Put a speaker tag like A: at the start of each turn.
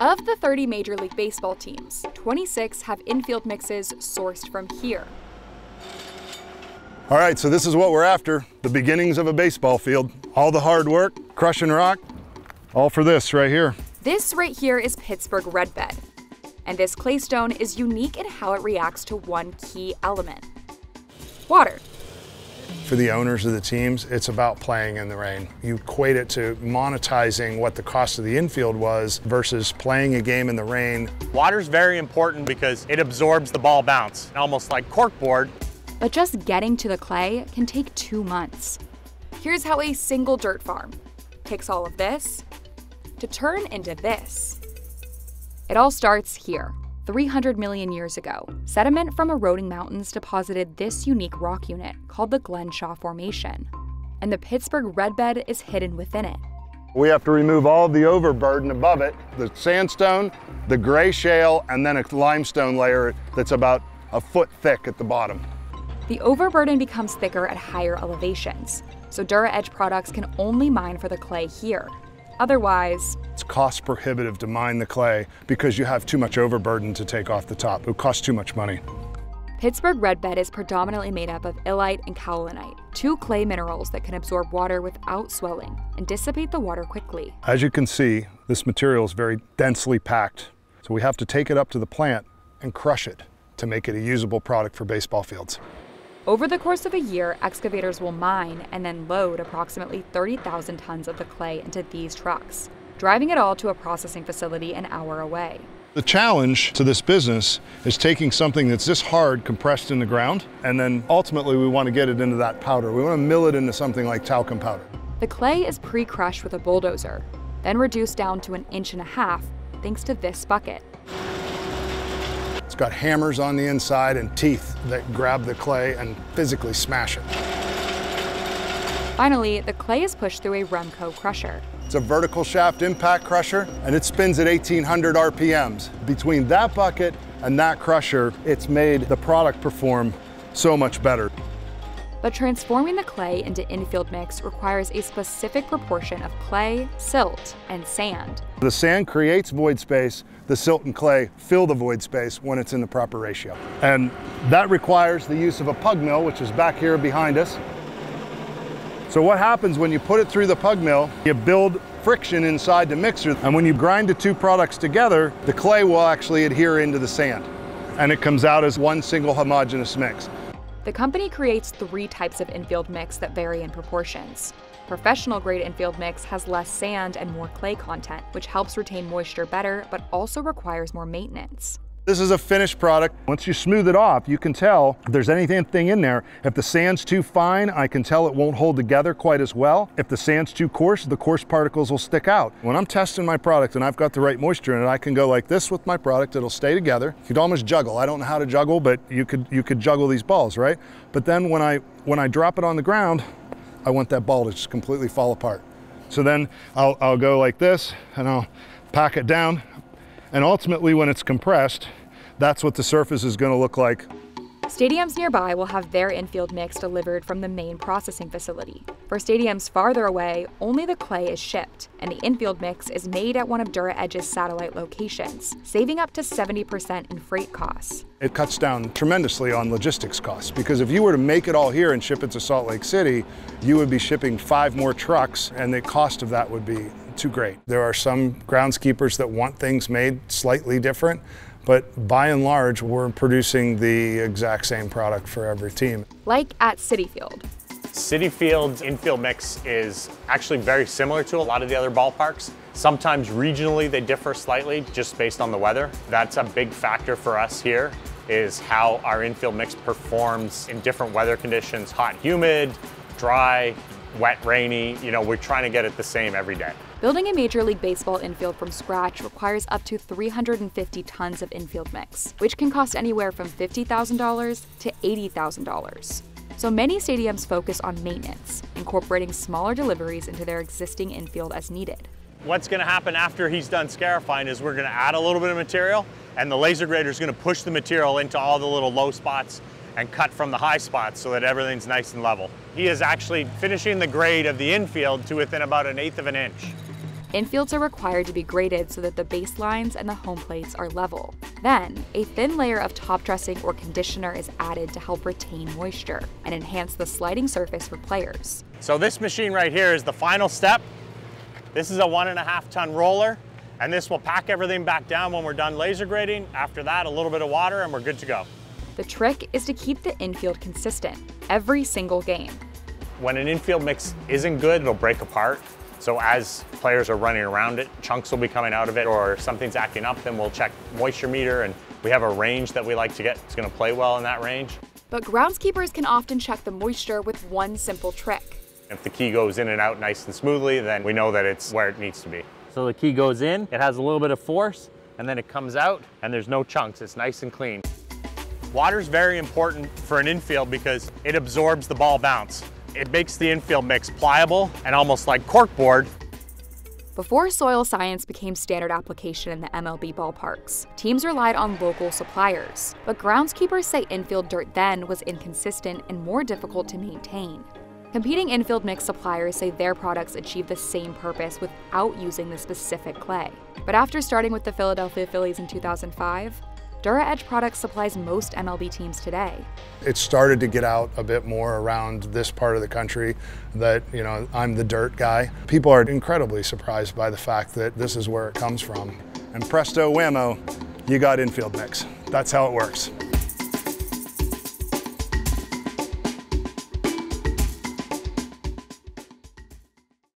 A: Of the 30 Major League Baseball teams, 26 have infield mixes sourced from here.
B: All right, so this is what we're after, the beginnings of a baseball field. All the hard work, crushing rock, all for this right here.
A: This right here is Pittsburgh Red Bed. And this claystone is unique in how it reacts to one key element water.
B: For the owners of the teams, it's about playing in the rain. You equate it to monetizing what the cost of the infield was versus playing a game in the rain.
C: Water's very important because it absorbs the ball bounce, almost like corkboard.
A: But just getting to the clay can take two months. Here's how a single dirt farm takes all of this to turn into this. It all starts here. 300 million years ago, sediment from eroding mountains deposited this unique rock unit called the Glenshaw Formation. And the Pittsburgh Red Bed is hidden within it.
B: We have to remove all the overburden above it, the sandstone, the gray shale, and then a limestone layer that's about a foot thick at the bottom.
A: The overburden becomes thicker at higher elevations, so DuraEdge products can only mine for the clay here. Otherwise,
B: it's cost prohibitive to mine the clay because you have too much overburden to take off the top. It costs too much money.
A: Pittsburgh red bed is predominantly made up of illite and kaolinite, two clay minerals that can absorb water without swelling and dissipate the water quickly.
B: As you can see, this material is very densely packed, so we have to take it up to the plant and crush it to make it a usable product for baseball fields.
A: Over the course of a year, excavators will mine and then load approximately 30,000 tons of the clay into these trucks, driving it all to a processing facility an hour away.
B: The challenge to this business is taking something that's this hard compressed in the ground, and then ultimately we want to get it into that powder. We want to mill it into something like talcum powder.
A: The clay is pre-crushed with a bulldozer, then reduced down to an inch and a half thanks to this bucket.
B: It's got hammers on the inside and teeth that grab the clay and physically smash it.
A: Finally, the clay is pushed through a Remco crusher.
B: It's a vertical shaft impact crusher and it spins at 1800 RPMs. Between that bucket and that crusher, it's made the product perform so much better.
A: But transforming the clay into infield mix requires a specific proportion of clay, silt, and sand.
B: The sand creates void space, the silt and clay fill the void space when it's in the proper ratio. And that requires the use of a pug mill, which is back here behind us. So what happens when you put it through the pug mill, you build friction inside the mixer, and when you grind the two products together, the clay will actually adhere into the sand, and it comes out as one single homogeneous mix.
A: The company creates three types of infield mix that vary in proportions. Professional grade infield mix has less sand and more clay content, which helps retain moisture better but also requires more maintenance.
B: This is a finished product. Once you smooth it off, you can tell if there's anything in there. If the sand's too fine, I can tell it won't hold together quite as well. If the sand's too coarse, the coarse particles will stick out. When I'm testing my product and I've got the right moisture in it, I can go like this with my product. It'll stay together. You could almost juggle. I don't know how to juggle, but you could you could juggle these balls, right? But then when I when I drop it on the ground, I want that ball to just completely fall apart. So then I'll, I'll go like this and I'll pack it down, and ultimately when it's compressed, that's what the surface is gonna look like.
A: Stadiums nearby will have their infield mix delivered from the main processing facility. For stadiums farther away, only the clay is shipped, and the infield mix is made at one of DuraEdge's satellite locations, saving up to 70% in freight costs.
B: It cuts down tremendously on logistics costs because if you were to make it all here and ship it to Salt Lake City, you would be shipping five more trucks and the cost of that would be too great. There are some groundskeepers that want things made slightly different, but by and large, we're producing the exact same product for every team.
A: Like at Citi Field.
C: Citi Field's infield mix is actually very similar to a lot of the other ballparks. Sometimes regionally they differ slightly just based on the weather. That's a big factor for us here is how our infield mix performs in different weather conditions, hot, humid, dry, wet, rainy. You know, we're trying to get it the same every day.
A: Building a Major League Baseball infield from scratch requires up to 350 tons of infield mix, which can cost anywhere from $50,000 to $80,000. So many stadiums focus on maintenance, incorporating smaller deliveries into their existing infield as needed.
C: What's gonna happen after he's done scarifying is we're gonna add a little bit of material and the laser grader is gonna push the material into all the little low spots and cut from the high spots so that everything's nice and level. He is actually finishing the grade of the infield to within about an eighth of an inch.
A: Infields are required to be graded so that the baselines and the home plates are level. Then, a thin layer of top dressing or conditioner is added to help retain moisture and enhance the sliding surface for players.
C: So this machine right here is the final step. This is a one and a half ton roller, and this will pack everything back down when we're done laser grading. After that, a little bit of water and we're good to go.
A: The trick is to keep the infield consistent every single game.
C: When an infield mix isn't good, it'll break apart. So as players are running around it, chunks will be coming out of it or something's acting up, then we'll check moisture meter and we have a range that we like to get. It's gonna play well in that range.
A: But groundskeepers can often check the moisture with one simple trick.
C: If the key goes in and out nice and smoothly, then we know that it's where it needs to be. So the key goes in, it has a little bit of force, and then it comes out, and there's no chunks. It's nice and clean. Water's very important for an infield because it absorbs the ball bounce. It makes the infield mix pliable and almost like corkboard.
A: Before soil science became standard application in the MLB ballparks, teams relied on local suppliers. But groundskeepers say infield dirt then was inconsistent and more difficult to maintain. Competing infield mix suppliers say their products achieve the same purpose without using the specific clay. But after starting with the Philadelphia Phillies in 2005, DuraEdge Products supplies most MLB teams today.
D: It started to get out a bit more around this part of the country that, you know, I'm the dirt guy. People are incredibly surprised by the fact that this is where it comes from.
B: And presto whammo, you got infield mix. That's how it works.